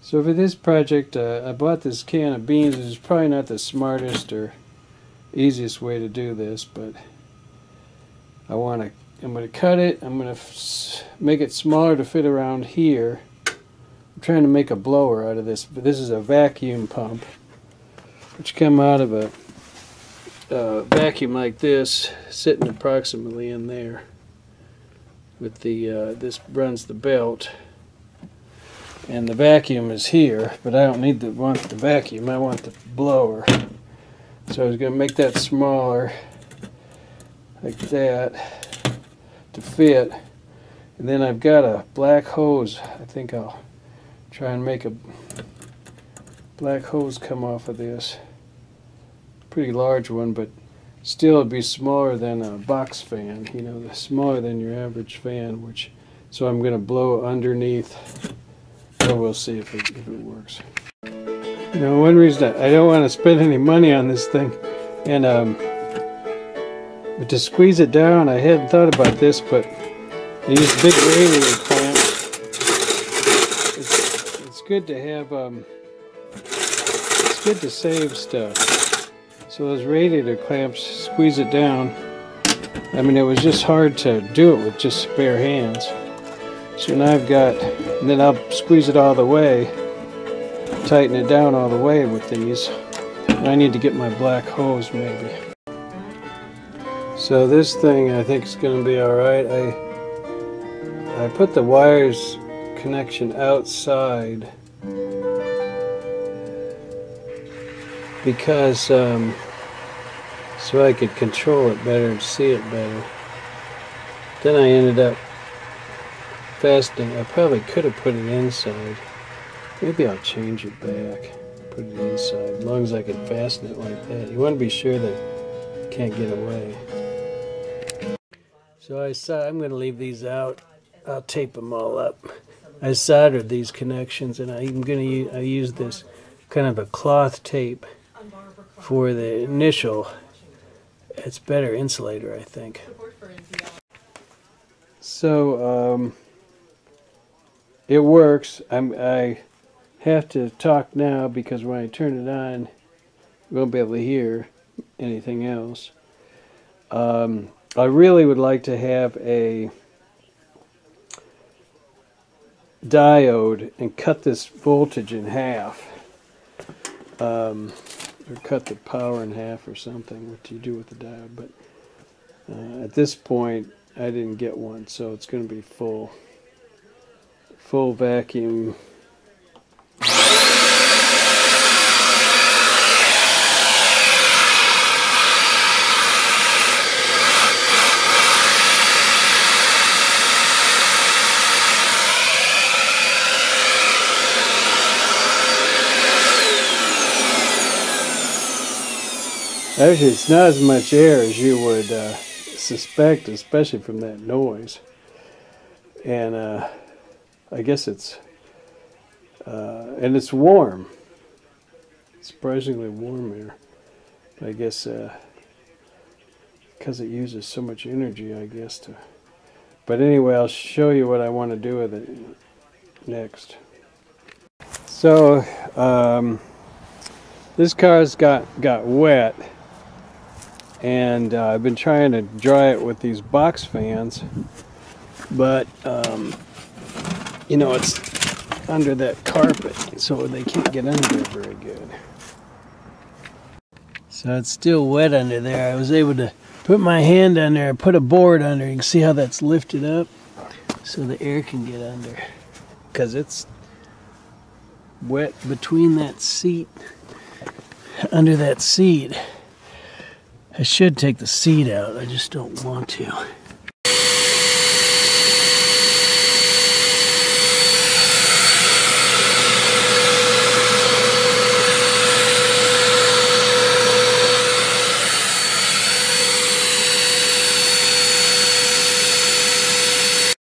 So for this project, uh, I bought this can of beans. It's probably not the smartest or easiest way to do this, but I want to. I'm going to cut it. I'm going to make it smaller to fit around here. I'm trying to make a blower out of this, but this is a vacuum pump, which come out of a vacuum like this, sitting approximately in there. With the uh, this runs the belt and the vacuum is here, but I don't need the want the vacuum. I want the blower. So I was going to make that smaller, like that, to fit. And then I've got a black hose. I think I'll try and make a black hose come off of this. Pretty large one, but still it'd be smaller than a box fan. You know, smaller than your average fan. Which, so I'm going to blow underneath so we'll see if it, if it works. You know, one reason I don't want to spend any money on this thing, and um, but to squeeze it down, I hadn't thought about this, but I use big radiator clamps. It's, it's good to have, um, it's good to save stuff. So those radiator clamps squeeze it down. I mean, it was just hard to do it with just bare hands. So now I've got, and then I'll squeeze it all the way, tighten it down all the way with these. I need to get my black hose maybe. So this thing I think is going to be alright. I, I put the wires connection outside because um, so I could control it better and see it better. Then I ended up fastening. I probably could have put it inside. Maybe I'll change it back. Put it inside. As long as I can fasten it like that. You want to be sure that it can't get away. So I saw I'm going to leave these out. I'll tape them all up. I soldered these connections and I'm going to use, I use this kind of a cloth tape for the initial. It's better insulator, I think. So, um, it works. I'm, I have to talk now because when I turn it on, I won't be able to hear anything else. Um, I really would like to have a diode and cut this voltage in half. Um, or cut the power in half or something, what do you do with the diode. But uh, at this point, I didn't get one, so it's going to be full full vacuum Actually, it's not as much air as you would uh, suspect, especially from that noise. And uh, I guess it's uh, and it's warm. Surprisingly warm here. I guess because uh, it uses so much energy, I guess to. But anyway, I'll show you what I want to do with it next. So um, this car's got got wet, and uh, I've been trying to dry it with these box fans, but um, you know, it's under that carpet, so they can't get under there very good. So it's still wet under there. I was able to put my hand under there, put a board under. You can see how that's lifted up so the air can get under. Because it's wet between that seat, under that seat. I should take the seat out, I just don't want to.